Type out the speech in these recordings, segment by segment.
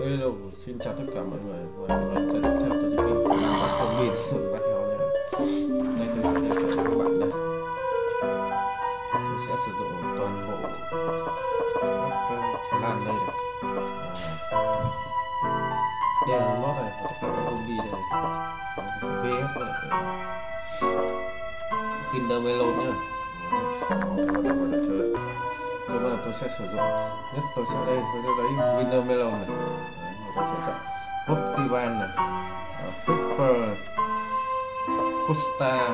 Hello, xin chào tất cả mọi người. Và một lần tiếp theo tôi sẽ kênh của mình và chuẩn bị sử dụng bắt theo nhé. đây tôi sẽ giới thiệu cho các bạn đây. Tôi sẽ sử dụng toàn bộ các Thái Lan đây này. Đèn lót này và tất cả các công ty này. VF này. Kinder Melon nhá. Bắt đầu chơi tôi bắt đầu tôi sẽ sử dụng nhất tôi sẽ đây tôi sẽ lấy Winner Melon này. Đấy, tôi sẽ chọn Optivan này. Flipper Costa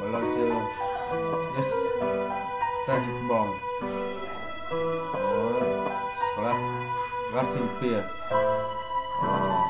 Balancer Yes Dragon Bomb Đó Scrap Gatling Spear Đó.